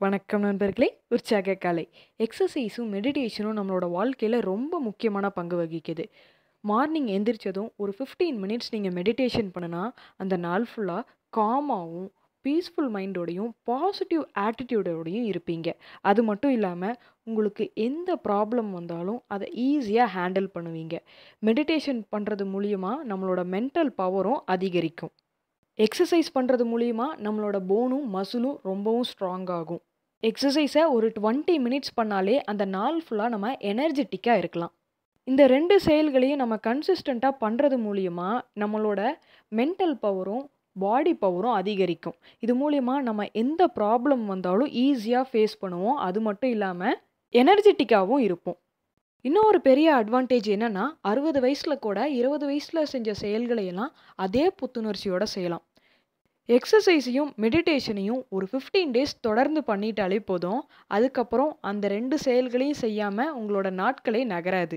வணக்கம் நண்பர்களே உற்சாக காலை. எக்ஸசைஸும் மெடிடேஷனும் நம்மளோட வாழ்க்கையில் ரொம்ப முக்கியமான பங்கு வகிக்குது. மார்னிங் எந்திரிச்சதும் ஒரு ஃபிஃப்டீன் மினிட்ஸ் நீங்கள் மெடிடேஷன் பண்ணுனா அந்த நாள் ஃபுல்லாக காமாகவும் பீஸ்ஃபுல் மைண்டோடையும் பாசிட்டிவ் ஆட்டிடியூடோடையும் இருப்பீங்க. அது மட்டும் இல்லாமல் உங்களுக்கு எந்த ப்ராப்ளம் வந்தாலும் அதை ஈஸியாக ஹேண்டில் பண்ணுவீங்க. மெடிடேஷன் பண்ணுறது மூலியமாக நம்மளோட மென்டல் பவரும் அதிகரிக்கும். எக்ஸசைஸ் பண்ணுறது மூலிமா நம்மளோட போனும் மசிலும் ரொம்பவும் ஸ்ட்ராங் ஆகும். எக்ஸசைஸை ஒரு டுவெண்ட்டி மினிட்ஸ் பண்ணாலே அந்த நாள் ஃபுல்லாக நம்ம எனர்ஜெட்டிக்காக இருக்கலாம். இந்த ரெண்டு செயல்களையும் நம்ம கன்சிஸ்டண்ட்டாக பண்ணுறது மூலியமாக நம்மளோட மென்டல் பவரும் பாடி பவரும் அதிகரிக்கும். இது மூலிமா நம்ம எந்த ப்ராப்ளம் வந்தாலும் ஈஸியாக ஃபேஸ் பண்ணுவோம். அது மட்டும் இல்லாமல் எனர்ஜெட்டிக்காகவும் இருப்போம். இன்னும் ஒரு பெரிய அட்வான்டேஜ் என்னென்னா அறுபது வயசில் கூட இருபது வயசில் செஞ்ச செயல்களையெல்லாம் அதே புத்துணர்ச்சியோடு செய்யலாம். எக்ஸசைஸையும் மெடிடேஷனையும் ஒரு ஃபிஃப்டீன் டேஸ் தொடர்ந்து பண்ணிட்டாலே போதும். அதுக்கப்புறம் அந்த ரெண்டு செயல்களையும் செய்யாமல் உங்களோட நாட்களே நகராது.